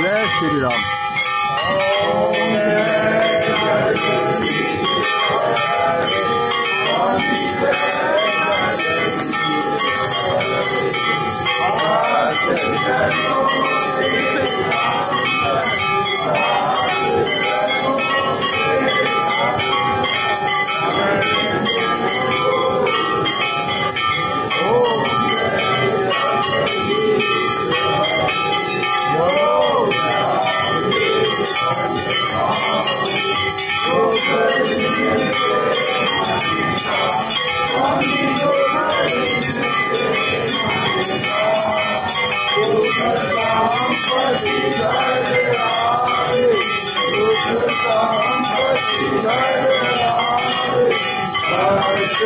Jai Shri Ram Oh,